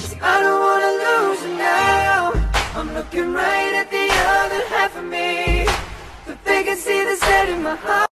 See, I don't wanna lose you now. I'm looking right at the other half of me. But they can see the set in my heart.